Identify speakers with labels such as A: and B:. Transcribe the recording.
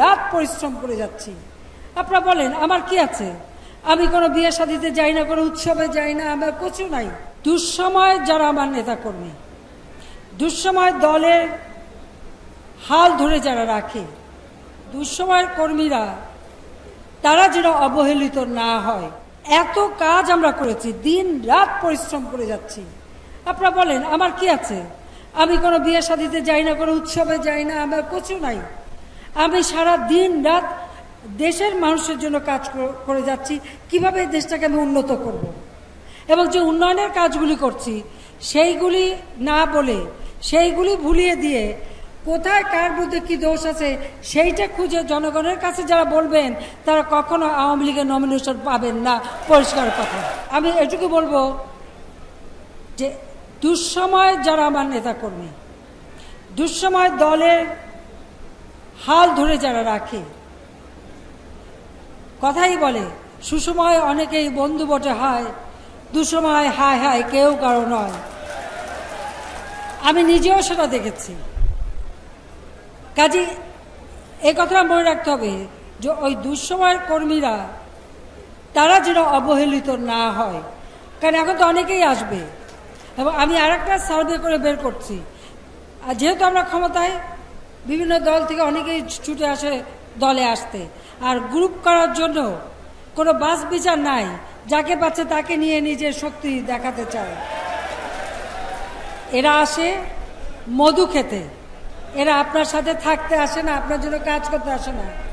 A: রাত পরিশ্রম করে যাচ্ছি। আপনারা বলেন, আমার কি আছে? আমি কোনো বিয়ে শাদিতে যাই না, কোনো উৎসবে যাই না, আমার কিছু নাই। দুঃসময় যারা আমার নেতাকর্মী, দুঃসময় দলের হাল ধরে যারা রাখে দুঃসময়ের কর্মীরা, তারা যেন অবহেলিত না হয়। এত কাজ আমরা করেছি, দিন রাত পরিশ্রম করে যাচ্ছি। আপনারা বলেন, আমার কি আছে? আমি কোনো বিয়ে শাদিতে যাই না, কোনো উৎসবে যাই না, আমার কিছু নাই। আমি সারা দিন রাত দেশের মানুষের জন্য কাজ করে যাচ্ছি, কীভাবে দেশটাকে আমি উন্নত করব। এবং যে উন্নয়নের কাজগুলি করছি, সেইগুলি না বলে, সেইগুলি ভুলিয়ে দিয়ে কোথায় কার বিরুদ্ধে কি দোষ আছে, সেইটা খুঁজে জনগণের কাছে যারা বলবেন, তারা কখনো আওয়ামী লীগের নমিনেশন পাবেন না পরিষ্কার কথা আমি এটুকু বলব যে দুঃসময় যারা আমার নেতাকর্মী, দুঃসময় দলের হাল ধরে যারা রাখে। কথাই বলে, সুসময় অনেকেই বন্ধু বটে হয়, দুসময় হায় হায় কেউ কারও নয়। আমি নিজেও সেটা দেখেছি। কাজে এ কথা মনে রাখতে হবে যে ওই দুঃসময়ের কর্মীরা, তারা যেন অবহেলিত না হয়। কারণ এখন তো অনেকেই আসবে। এবং আমি আর একটা সার্ভে করে বের করছি। আর যেহেতু আমরা ক্ষমতায় বিভিন্ন দল থেকে অনেকেই ছুটে আসে দলে আসতে। আর গ্রুপ করার জন্য কোনো বাস বিচার নাই। যাকে পাচ্ছে তাকে নিয়ে নিজের শক্তি দেখাতে চায়। এরা আসে মধু খেতে। এরা আপনার সাথে থাকতে আসে না, আপনার জন্য কাজ করতে আসে না।